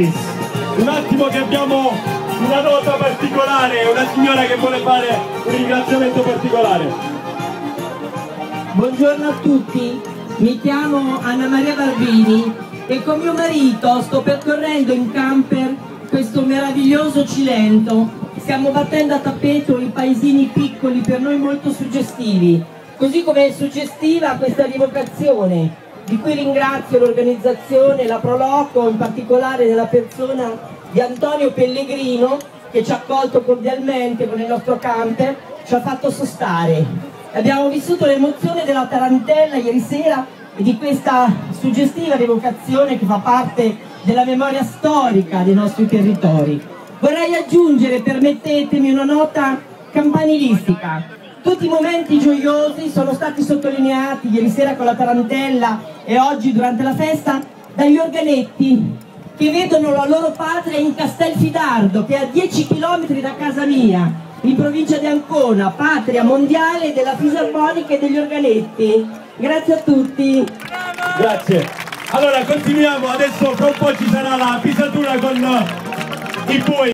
Gratis. Un attimo che abbiamo una nota particolare, una signora che vuole fare un ringraziamento particolare. Buongiorno a tutti, mi chiamo Anna Maria Barbini e con mio marito sto percorrendo in camper questo meraviglioso Cilento. Stiamo battendo a tappeto i paesini piccoli per noi molto suggestivi, così come è suggestiva questa rivocazione di cui ringrazio l'organizzazione, la Proloco, in particolare nella persona di Antonio Pellegrino che ci ha accolto cordialmente con il nostro camper, ci ha fatto sostare. Abbiamo vissuto l'emozione della tarantella ieri sera e di questa suggestiva rivocazione che fa parte della memoria storica dei nostri territori. Vorrei aggiungere, permettetemi, una nota campanilistica tutti i momenti gioiosi sono stati sottolineati ieri sera con la tarantella e oggi durante la festa dagli organetti che vedono la loro patria in Castelfidardo che è a 10 km da casa mia in provincia di Ancona, patria mondiale della fisarmonica e degli organetti. Grazie a tutti. Grazie. Allora continuiamo, adesso fra un po' ci sarà la pisatura con i poi.